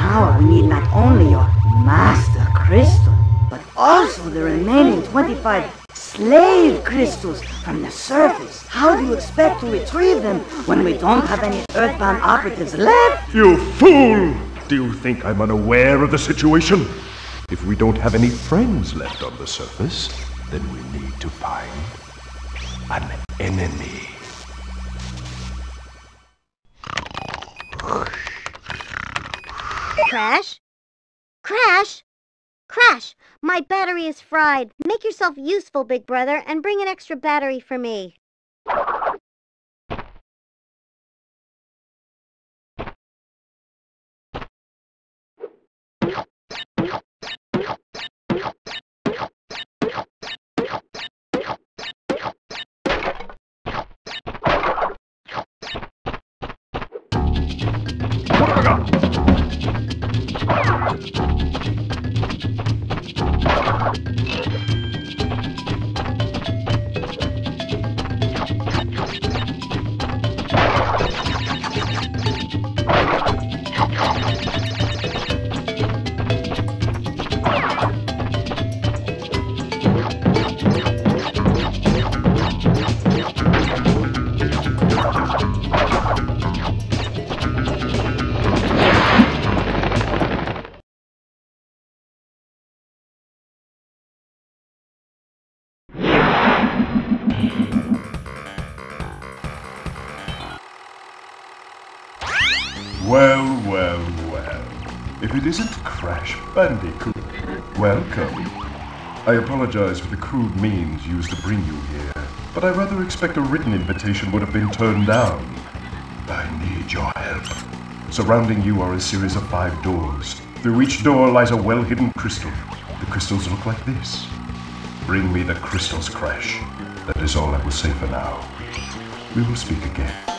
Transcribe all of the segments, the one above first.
power, we need not only your master crystal, but also the remaining 25 slave crystals from the surface. How do you expect to retrieve them when we don't have any earthbound operatives left? You fool! Do you think I'm unaware of the situation? If we don't have any friends left on the surface, then we need to find an enemy. Crash? Crash? Crash! My battery is fried. Make yourself useful, big brother, and bring an extra battery for me. I apologize for the crude means used to bring you here, but I rather expect a written invitation would have been turned down. I need your help. Surrounding you are a series of five doors. Through each door lies a well hidden crystal. The crystals look like this. Bring me the crystals, Crash. That is all I will say for now. We will speak again.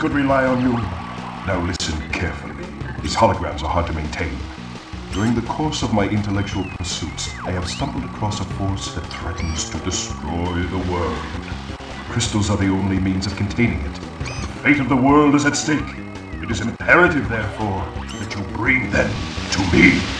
Could rely on you. Now listen carefully. These holograms are hard to maintain. During the course of my intellectual pursuits, I have stumbled across a force that threatens to destroy the world. Crystals are the only means of containing it. The fate of the world is at stake. It is imperative, therefore, that you bring them to me.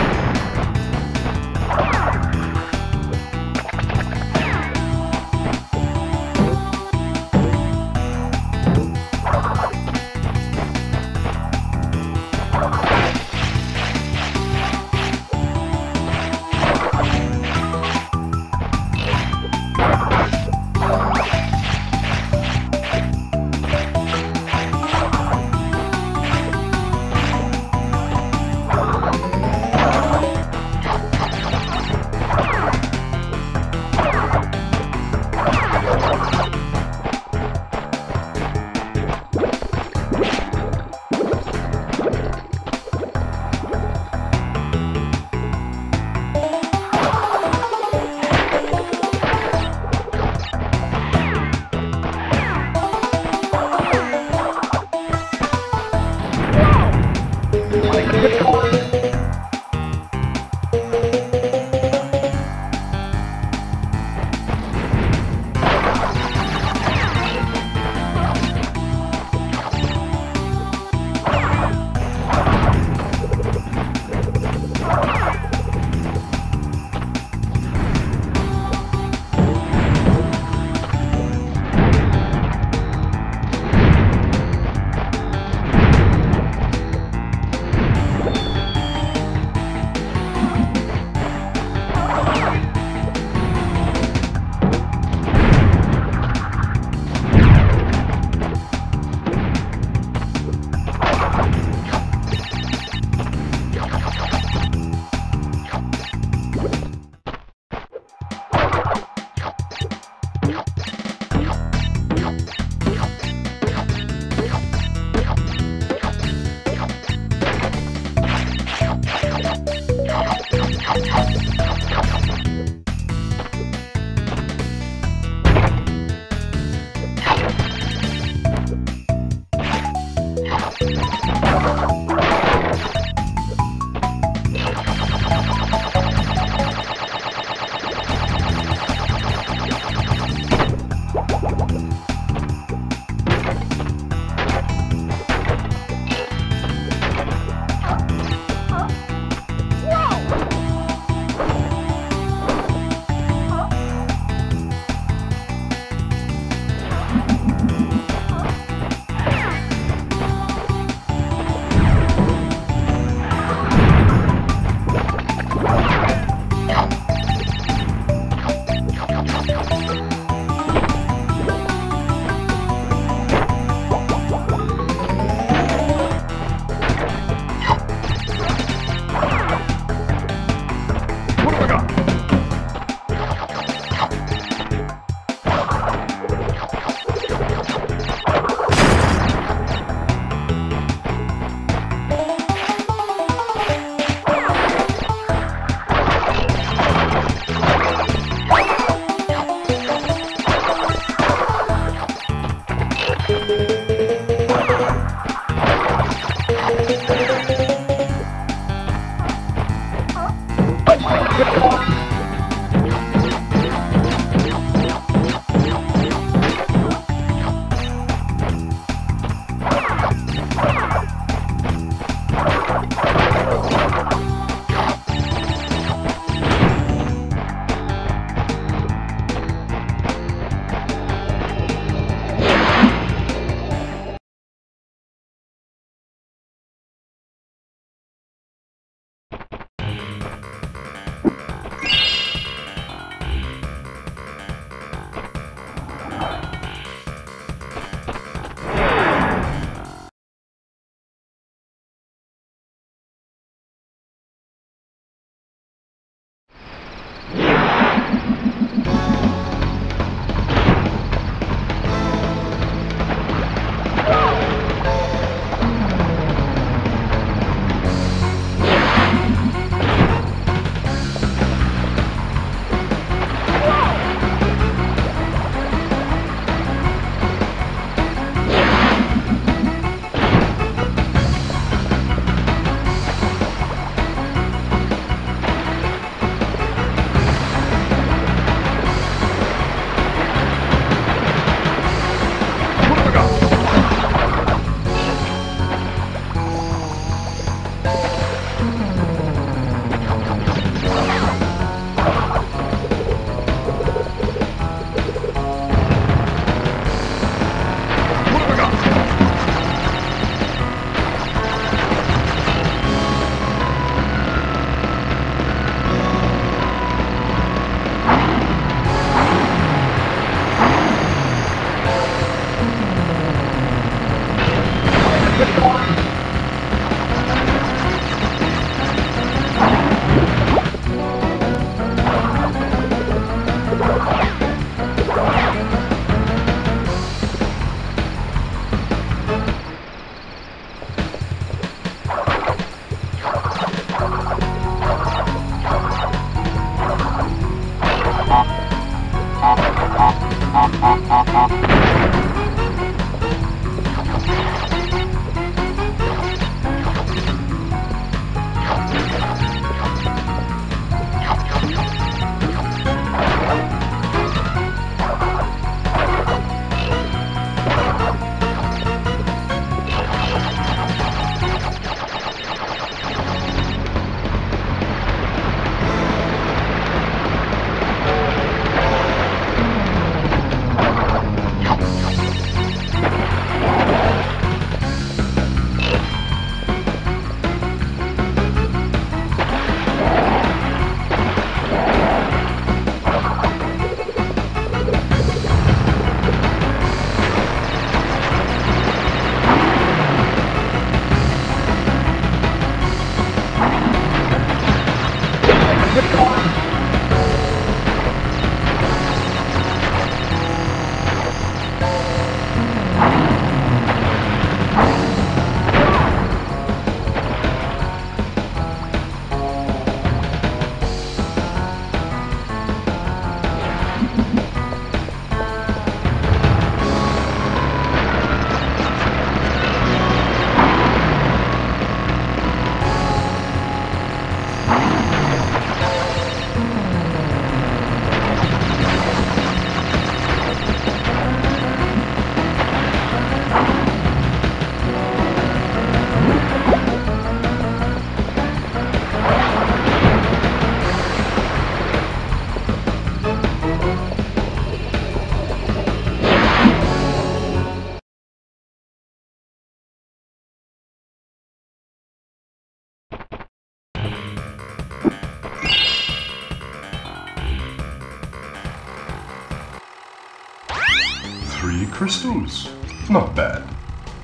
crystals. Not bad.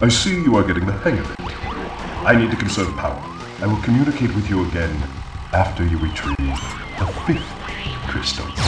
I see you are getting the hang of it. I need to conserve power. I will communicate with you again after you retrieve the fifth crystal.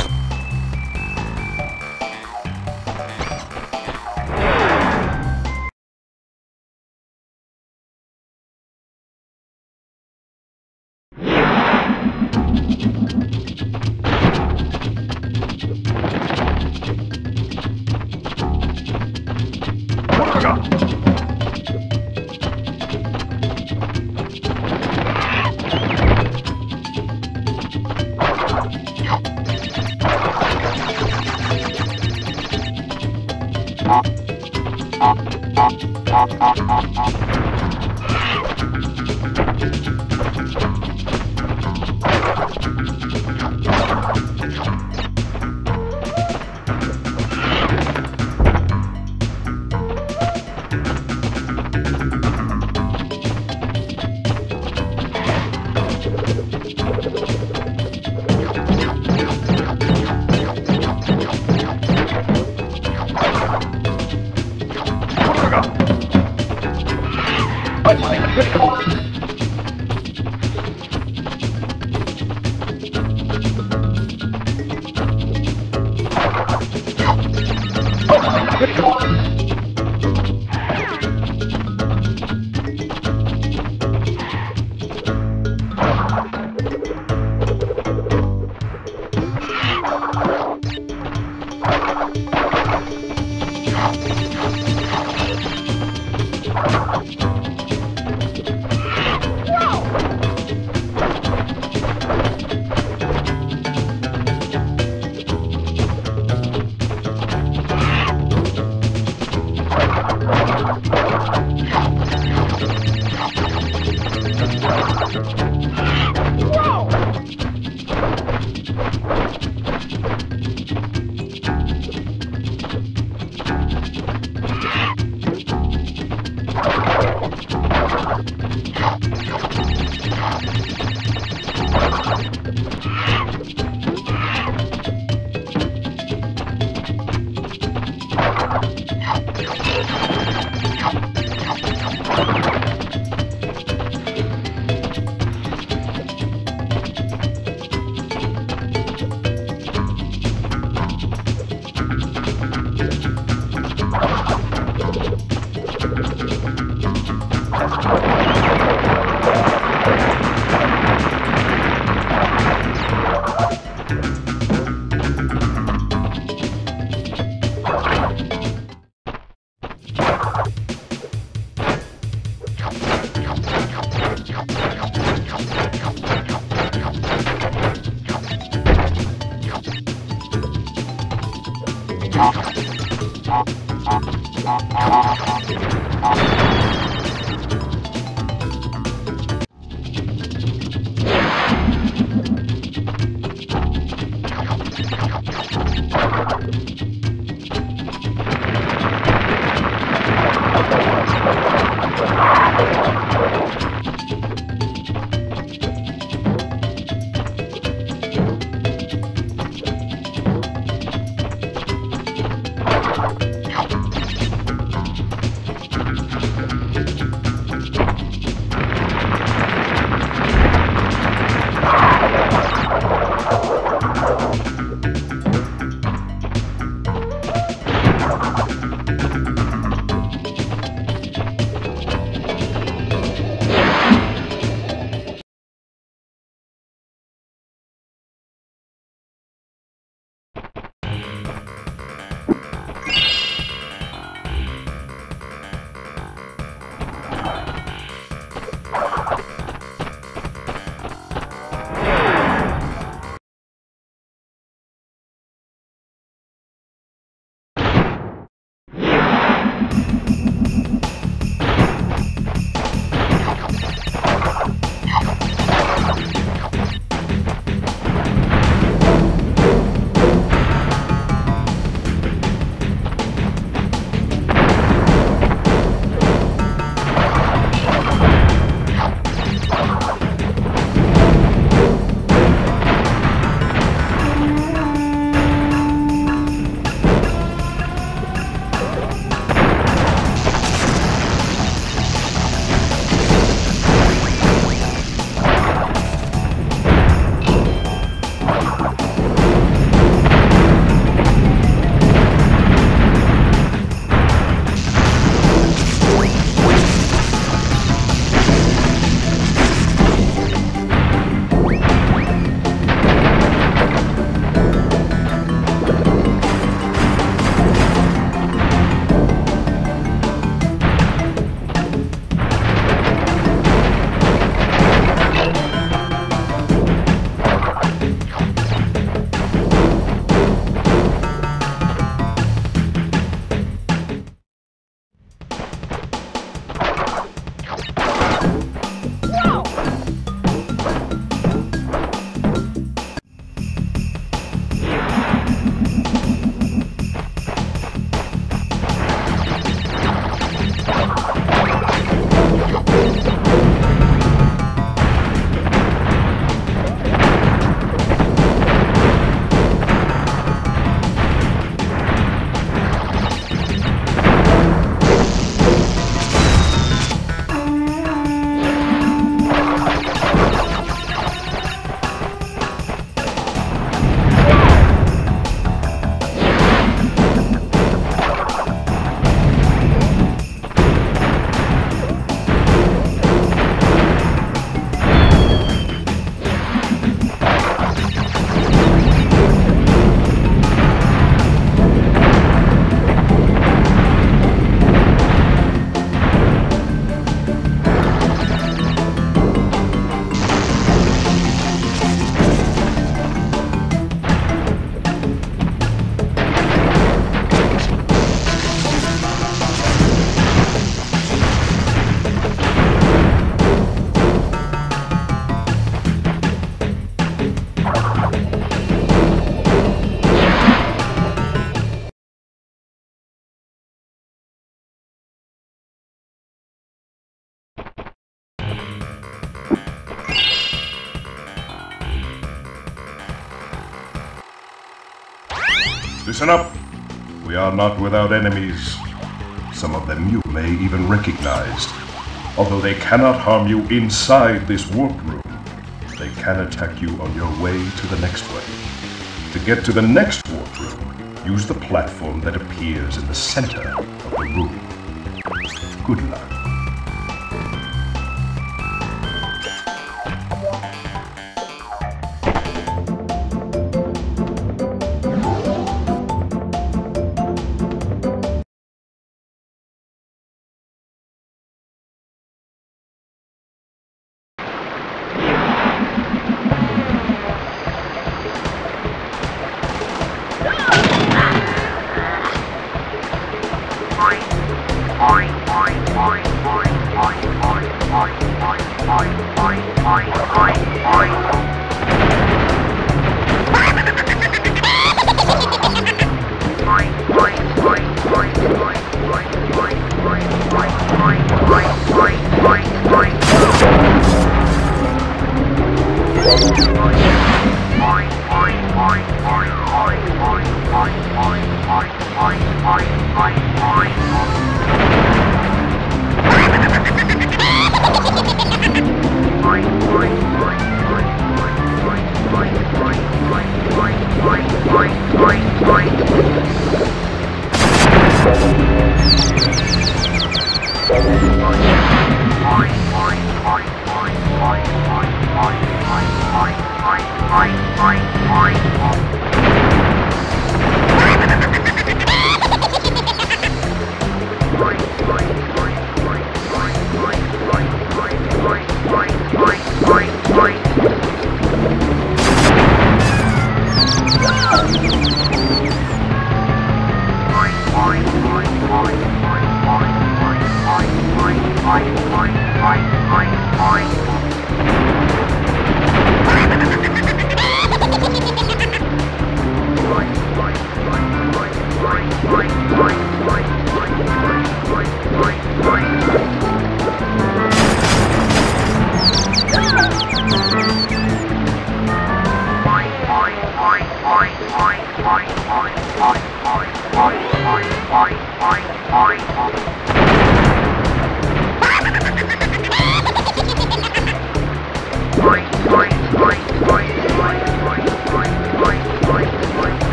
Listen up. We are not without enemies. Some of them you may even recognize. Although they cannot harm you inside this warp room, they can attack you on your way to the next one. To get to the next warp room, use the platform that appears in the center of the room. Good luck.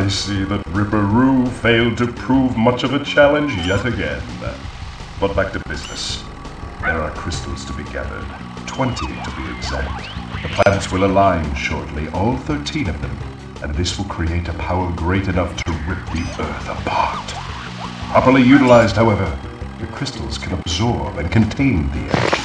I see that Ripper Roo failed to prove much of a challenge yet again. But back to business. There are crystals to be gathered, 20 to be exact. The planets will align shortly, all 13 of them, and this will create a power great enough to rip the Earth apart. Properly utilized, however, the crystals can absorb and contain the energy.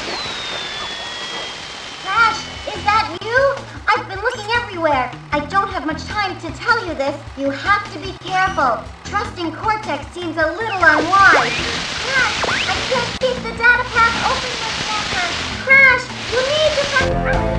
Looking. I don't have much time to tell you this. You have to be careful. Trusting Cortex seems a little unwise. Crash, I can't keep the data path open longer. Crash, you need to...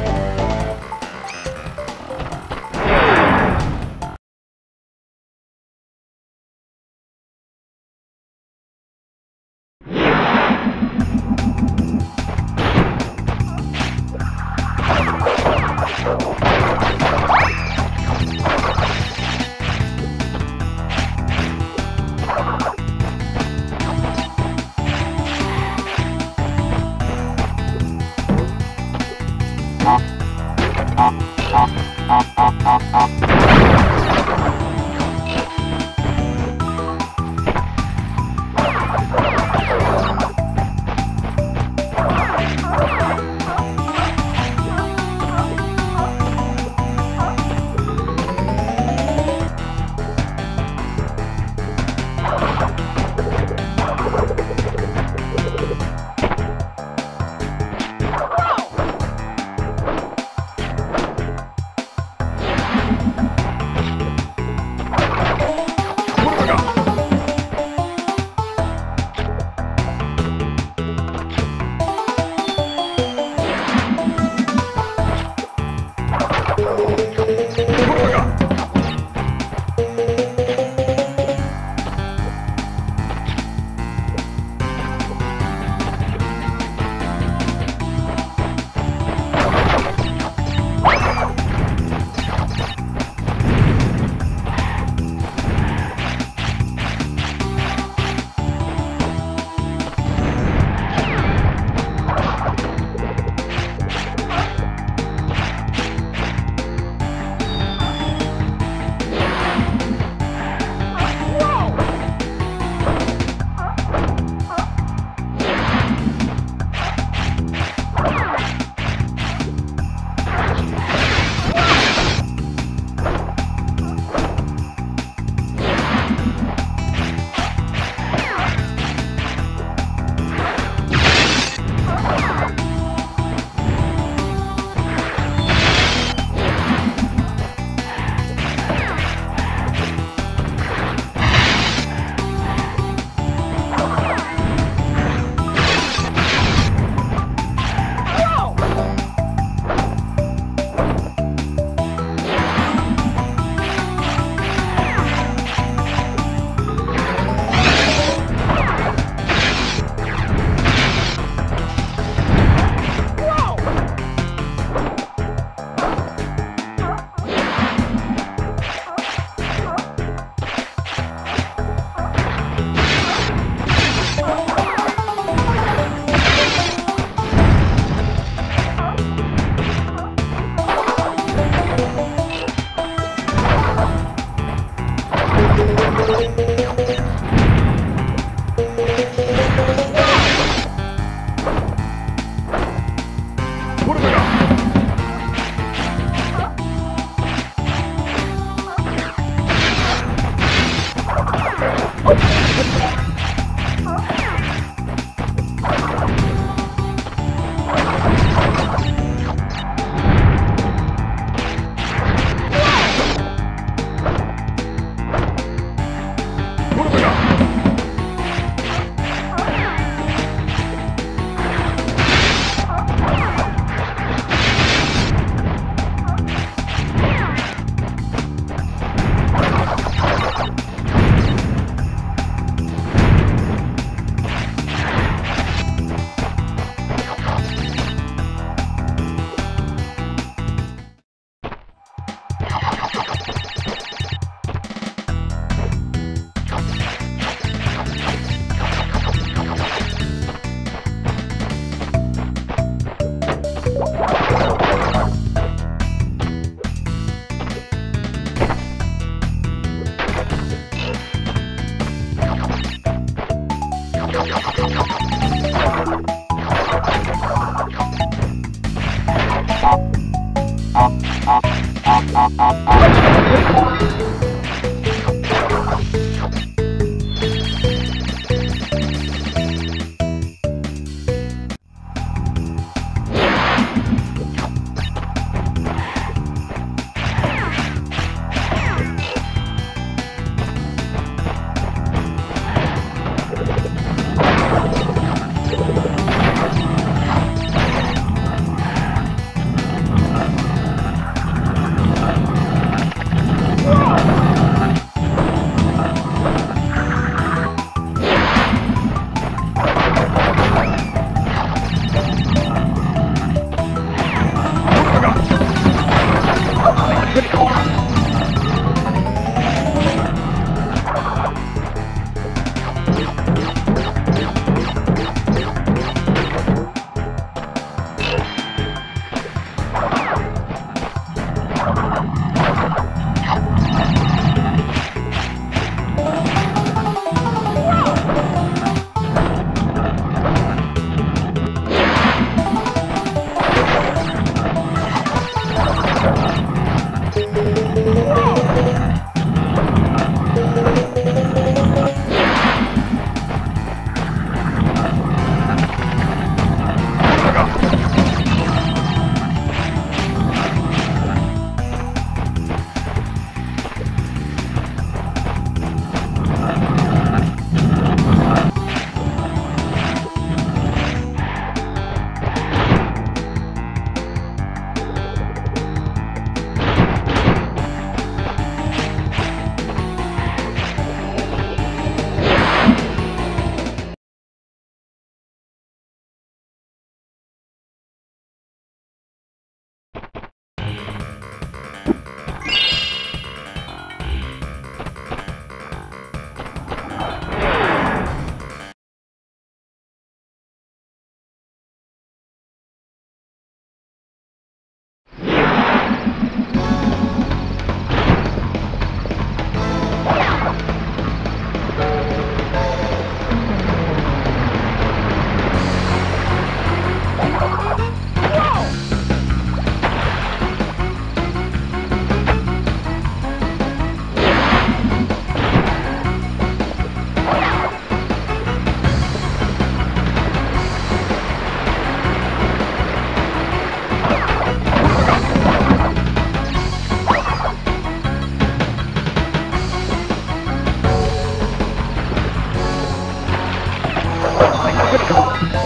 Bye.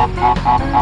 Yeah.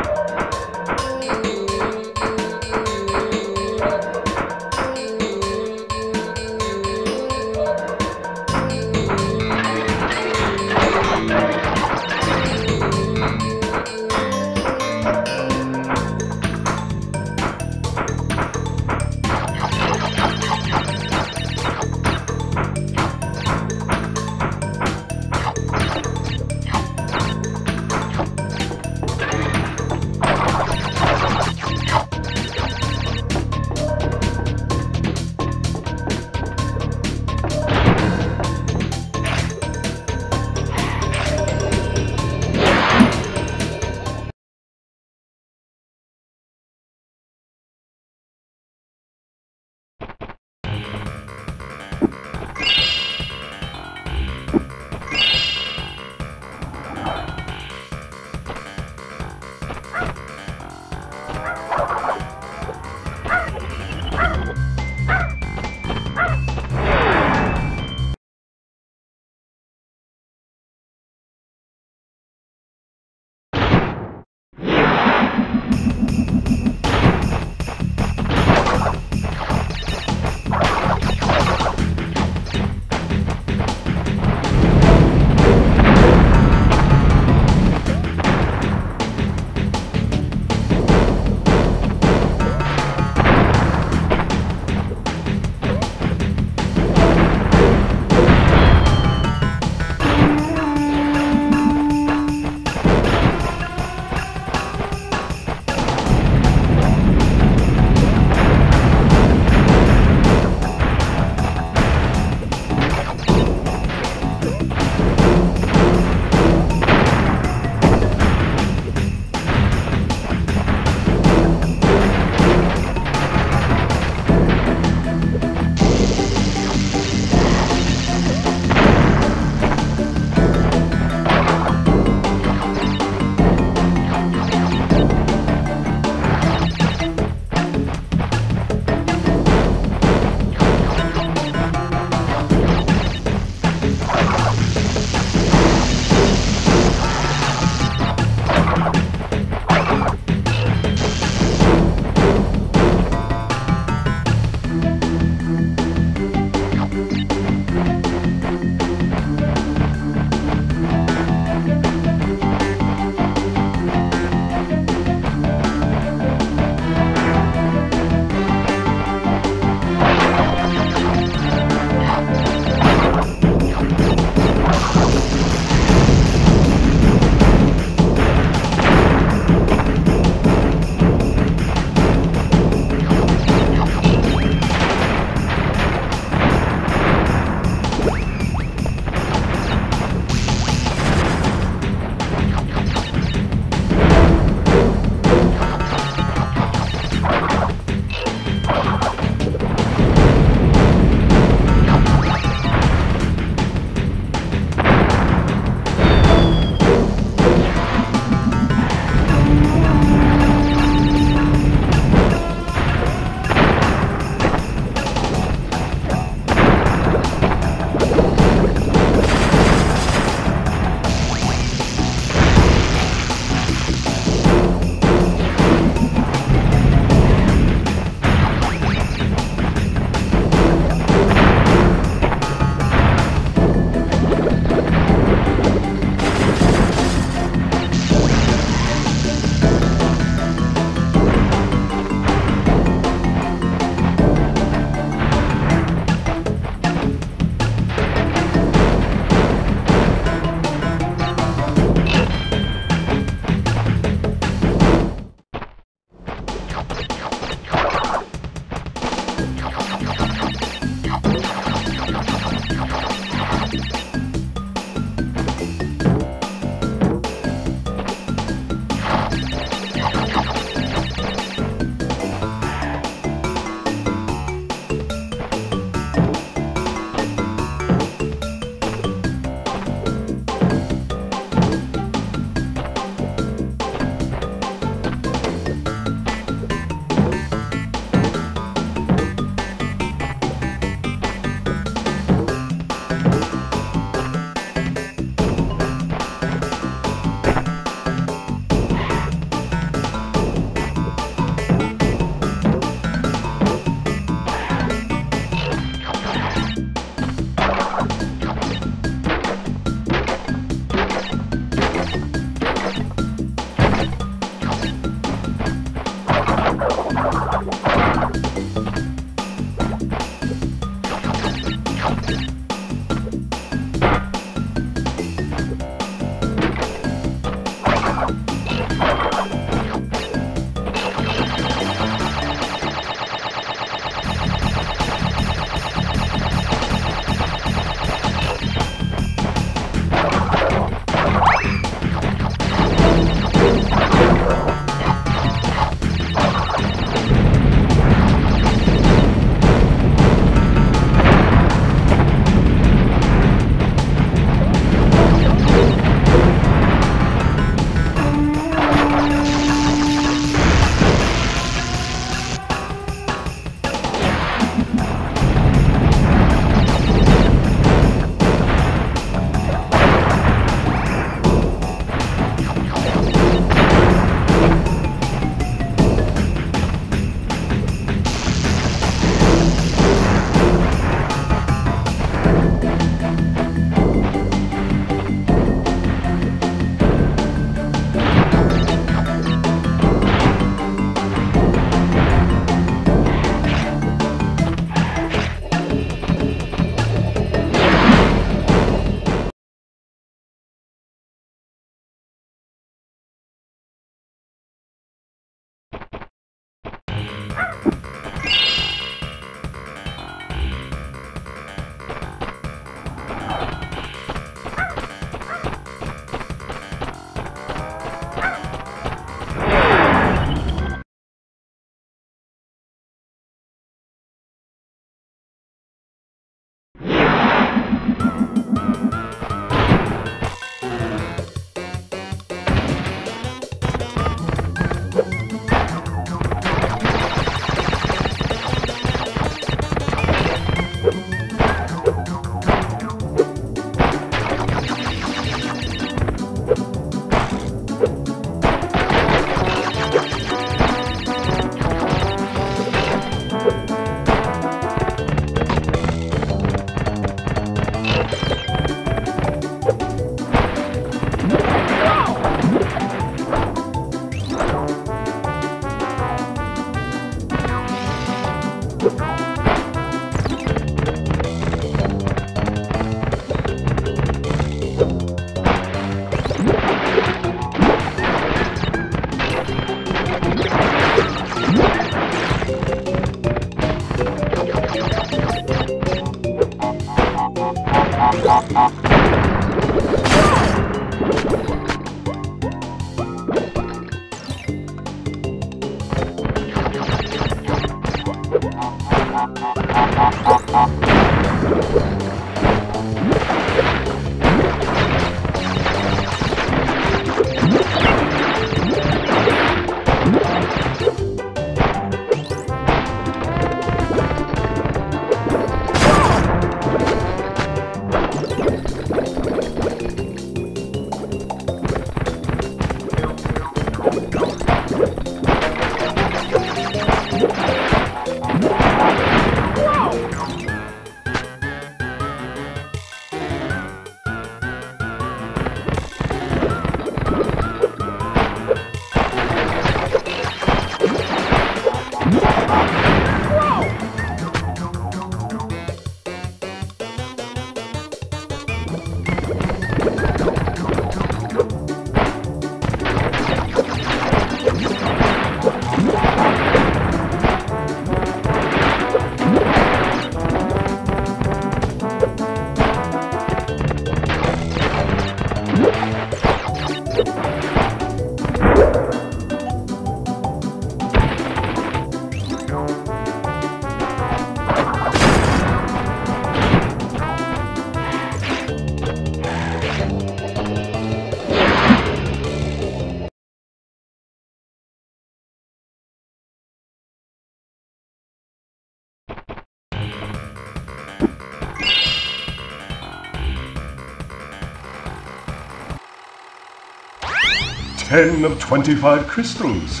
10 of 25 crystals.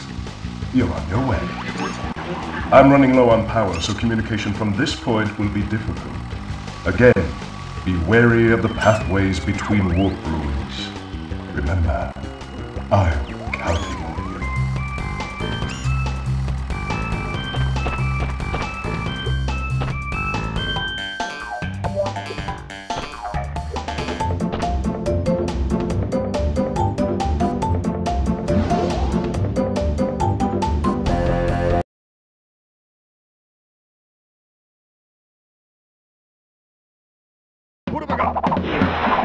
You're on your way. I'm running low on power, so communication from this point will be difficult. Again, be wary of the pathways between warp ruins. What have I got?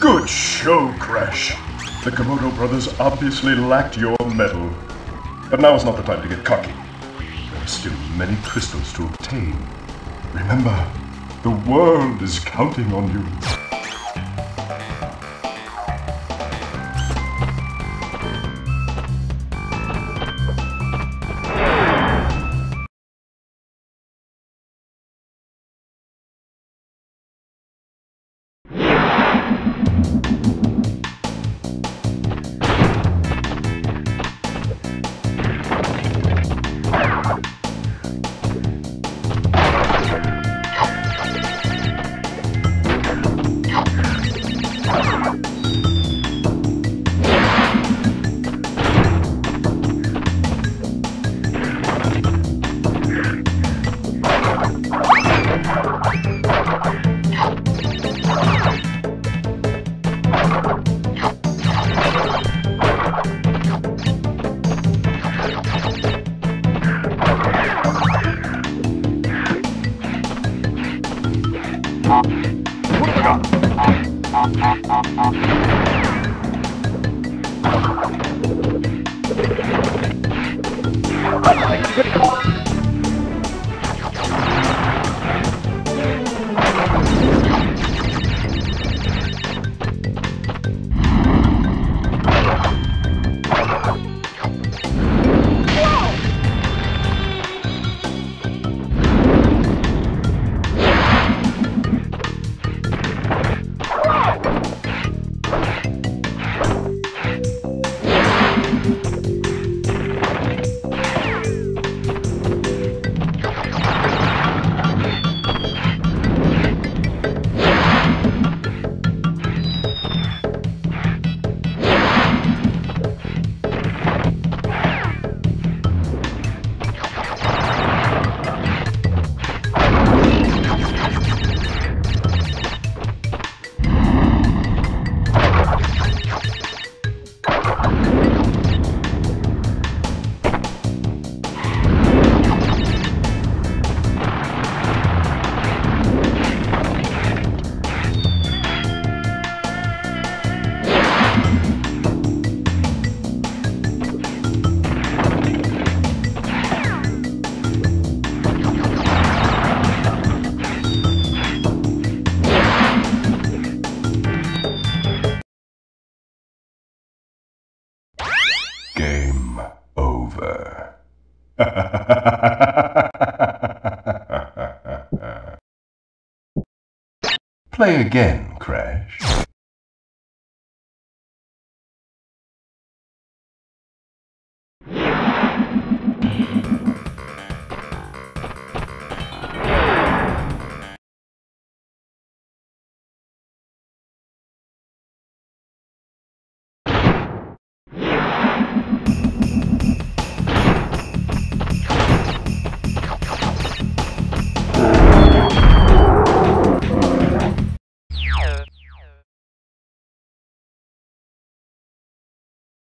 Good show, Crash. The Komodo brothers obviously lacked your mettle. But now is not the time to get cocky. There are still many crystals to obtain. Remember, the world is counting on you. Play again.